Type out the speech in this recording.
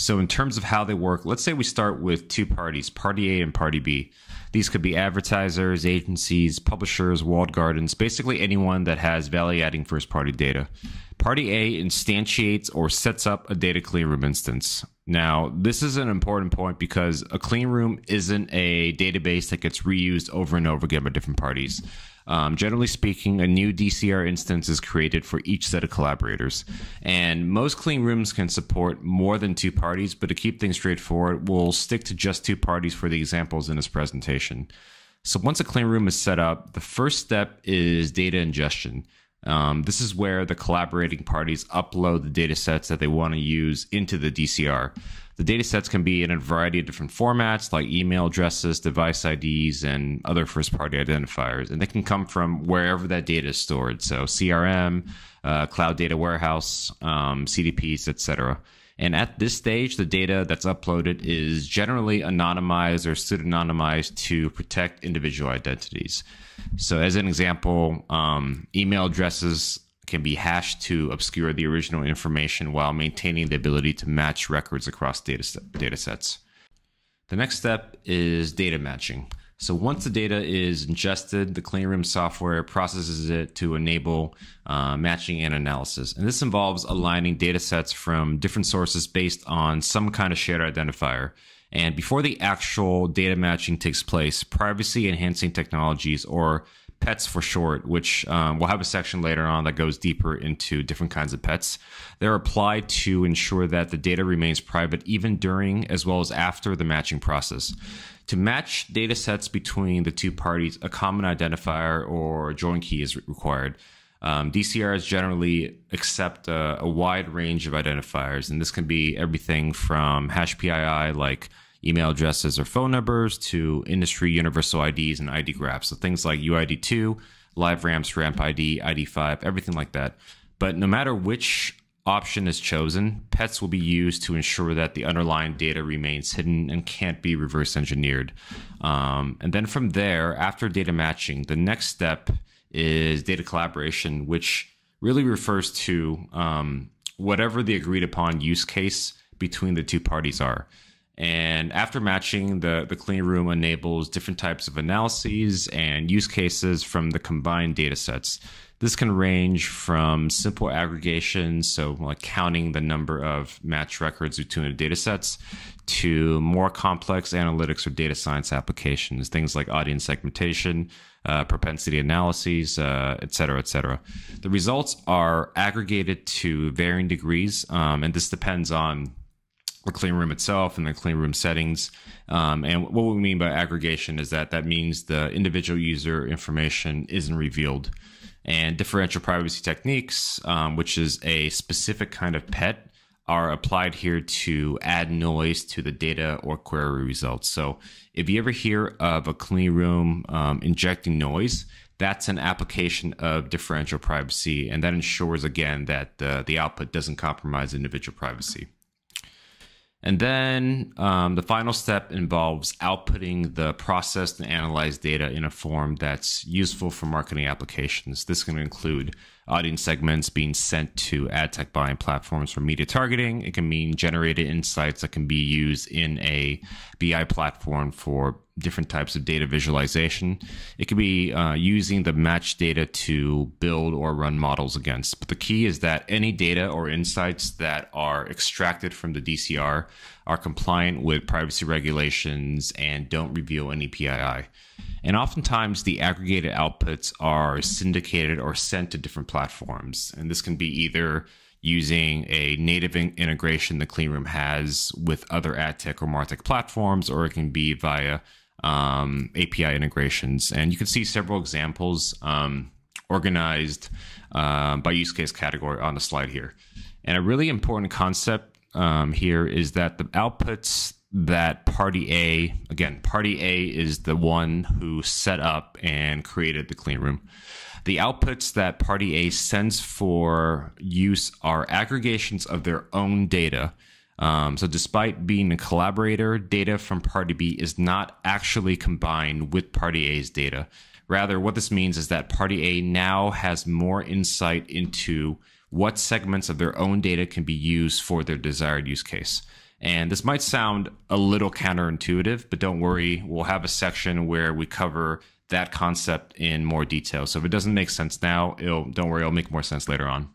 So, in terms of how they work, let's say we start with two parties, Party A and Party B. These could be advertisers, agencies, publishers, walled gardens, basically anyone that has value adding first party data. Party A instantiates or sets up a data clean room instance. Now, this is an important point because a clean room isn't a database that gets reused over and over again by different parties. Um, generally speaking, a new DCR instance is created for each set of collaborators. And most clean rooms can support more than two parties, but to keep things straightforward, we'll stick to just two parties for the examples in this presentation. So once a clean room is set up, the first step is data ingestion. Um, this is where the collaborating parties upload the data sets that they want to use into the DCR. The data sets can be in a variety of different formats like email addresses, device IDs, and other first party identifiers. And they can come from wherever that data is stored. So CRM, uh, cloud data warehouse, um, CDPs, etc. And at this stage, the data that's uploaded is generally anonymized or pseudonymized to protect individual identities. So, as an example, um, email addresses can be hashed to obscure the original information while maintaining the ability to match records across data, data sets. The next step is data matching. So once the data is ingested, the cleanroom software processes it to enable uh, matching and analysis. And this involves aligning data sets from different sources based on some kind of shared identifier. And before the actual data matching takes place, privacy enhancing technologies or pets for short, which um, we'll have a section later on that goes deeper into different kinds of pets. They're applied to ensure that the data remains private even during as well as after the matching process. To match data sets between the two parties, a common identifier or join key is required. Um, DCRs generally accept a, a, wide range of identifiers, and this can be everything from hash PII like email addresses or phone numbers to industry universal IDs and ID graphs. So things like UID2, LiveRamp's Ramp ID, ID5, everything like that. But no matter which option is chosen, pets will be used to ensure that the underlying data remains hidden and can't be reverse engineered. Um, and then from there, after data matching, the next step is data collaboration, which really refers to um, whatever the agreed upon use case between the two parties are. And after matching, the, the clean room enables different types of analyses and use cases from the combined data sets. This can range from simple aggregation, so like counting the number of match records between the data sets, to more complex analytics or data science applications, things like audience segmentation, uh, propensity analyses, uh, et cetera, et cetera. The results are aggregated to varying degrees, um, and this depends on the clean room itself and the clean room settings. Um, and what we mean by aggregation is that that means the individual user information isn't revealed. And differential privacy techniques, um, which is a specific kind of pet, are applied here to add noise to the data or query results. So if you ever hear of a clean room um, injecting noise, that's an application of differential privacy, and that ensures again that the, the output doesn't compromise individual privacy. And then um, the final step involves outputting the processed and analyzed data in a form that's useful for marketing applications. This can include audience segments being sent to ad tech buying platforms for media targeting. It can mean generated insights that can be used in a BI platform for different types of data visualization. It could be uh, using the match data to build or run models against. But the key is that any data or insights that are extracted from the DCR are compliant with privacy regulations and don't reveal any PII. And oftentimes, the aggregated outputs are syndicated or sent to different platforms. And this can be either using a native in- integration the Cleanroom has with other ad tech or martech platforms, or it can be via um, API integrations. And you can see several examples um, organized uh, by use case category on the slide here. And a really important concept um, here is that the outputs that party A, again, party A is the one who set up and created the clean room. The outputs that party A sends for use are aggregations of their own data. Um, so, despite being a collaborator, data from party B is not actually combined with party A's data. Rather, what this means is that party A now has more insight into what segments of their own data can be used for their desired use case. And this might sound a little counterintuitive, but don't worry, we'll have a section where we cover that concept in more detail. So if it doesn't make sense now, don't worry, it'll make more sense later on.